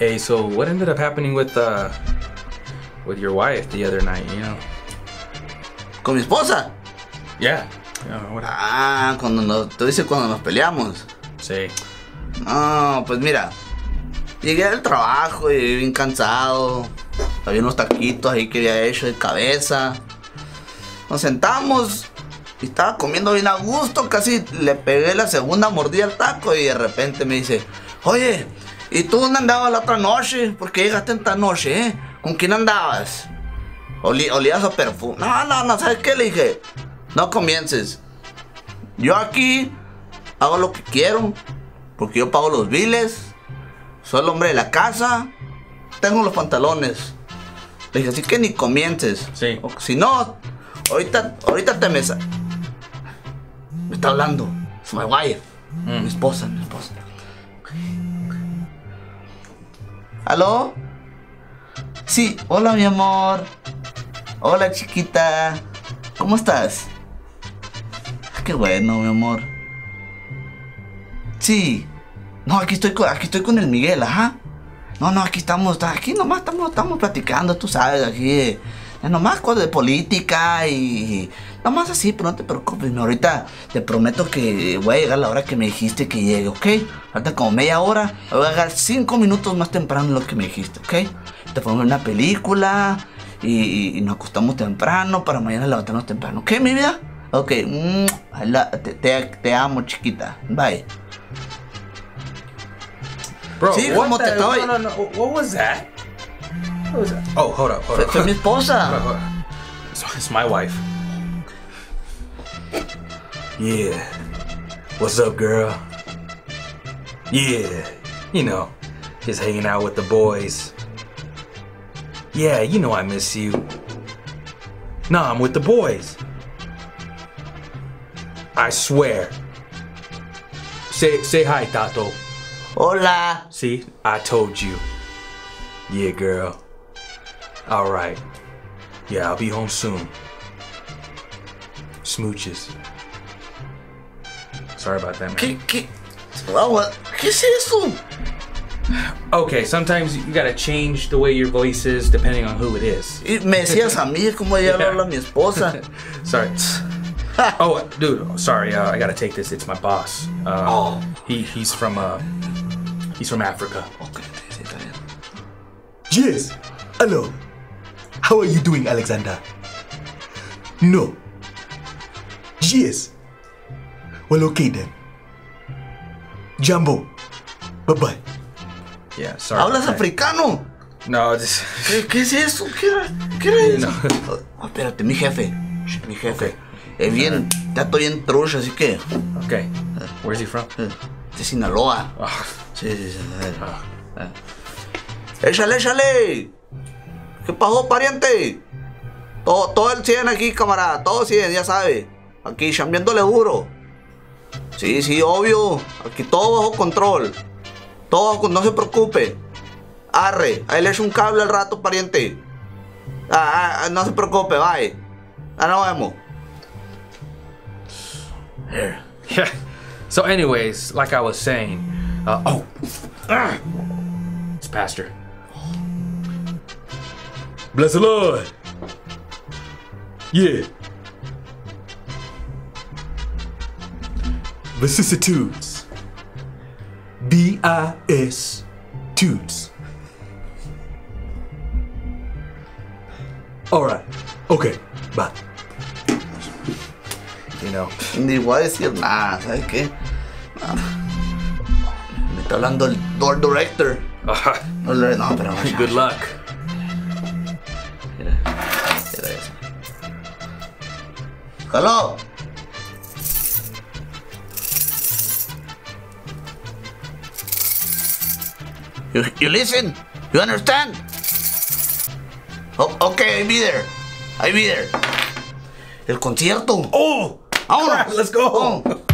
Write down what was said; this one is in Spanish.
Hey, so what ended up happening with uh with your wife the other night? You know? ¿Con mi esposa? Yeah. Yeah, what- Ah, cuando nos, tú dices cuando nos peleamos. Sí. No, pues mira, llegué del trabajo y bien cansado. Había unos taquitos ahí que había hecho de cabeza. Nos sentamos y estaba comiendo bien a gusto. Casi le pegué la segunda mordida al taco y de repente me dice, oye, ¿y tú dónde andabas la otra noche? ¿Por qué llegaste esta noche, eh? ¿Con quién andabas? Oli- olías a perfume. No, no, no, ¿sabes qué? Le dije, no comiences. Yo aquí hago lo que quiero. Porque yo pago los biles. Soy el hombre de la casa. Tengo los pantalones. Le dije, así que ni comiences. Sí. O si no, ahorita, ahorita te me... Me está hablando. Es my wife. Mi esposa, mi esposa. ¿Aló? Sí, hola mi amor. Hola chiquita. ¿Cómo estás? Qué bueno, mi amor. Sí. No, aquí estoy con, aquí estoy con el Miguel, ajá. No, no, aquí estamos, aquí nomás estamos, estamos platicando, tú sabes, aquí. Nomás cosas de política y. Nomás así, pero no te preocupes, ahorita te prometo que voy a llegar a la hora que me dijiste que llegue, ¿ok? Ahorita como media hora, voy a llegar cinco minutos más temprano de lo que me dijiste, ¿ok? Te pongo una película y, nos acostamos temprano para mañana levantarnos temprano, ¿ok, mi vida? Ok, mm, te, te- te amo, chiquita. Bye. Bro, Sí, what ¿cómo te the- No, no, no. What was that? That? Oh, hold up, hold up. fue mi Hold up, esposa. hold up. It's, it's my wife. Yeah. What's up, girl? Yeah. You know, just hanging out with the boys. Yeah, you know I miss you. No, I'm with the boys. I swear. Say say hi, Tato. Hola. See, I told you. Yeah, girl. All right. Yeah, I'll be home soon. Smooches. Sorry about that, man. ¿Qué, qué? Wow, ¿Qué es eso? Okay, sometimes you gotta change the way your voice is depending on who it is. Y me decías a mí como ella le habla a mi esposa. Sorry. oh, dude, sorry. Uh, I gotta take this. It's my boss. Uh, Oh. He he's from uh he's from Africa. Ok, sí, está bien. Yes. Hello. How are you doing, Alexander? No. Yes. Well, okay then. Jumbo. Bye bye. Yeah. Sorry. ¿Hablas africano? No, just ¿Qué, qué es eso? ¿Qué era, qué era eso? No. Oh, espérate, mi jefe. Mi jefe. Ok. Es bien, ya estoy bien trucha, así que. okay. Where's he from? eh, De Sinaloa. Oh, Sí, sí, sí. eh, eh. ¡Échale, échale! ¿Qué pasó, pariente? Todo, todo el 100 aquí, camarada. Todo 100, ya sabe. Aquí, chambeándole duro. Sí, sí, obvio. Aquí todo bajo control. Todo No se preocupe. Arre, ahí le echo un cable al rato, pariente. Ah, ah, no se preocupe, bye. Ah, nos vemos. Yeah. So, anyways, like I was saying, uh, oh, ah, it's Pastor. Bless the Lord. Yeah. Vicissitudes. B I S Tudes. Alright. Okay. Bye. You know, Ni voy a decir nada, ¿sabes qué? Ah, Me está hablando el door director. No, no, pero good luck. Mira, mira eso. Hello. You, you listen? You understand? Oh, okay, I'll be there. I'll be there. El concierto. Oh, crap, let's go. Oh.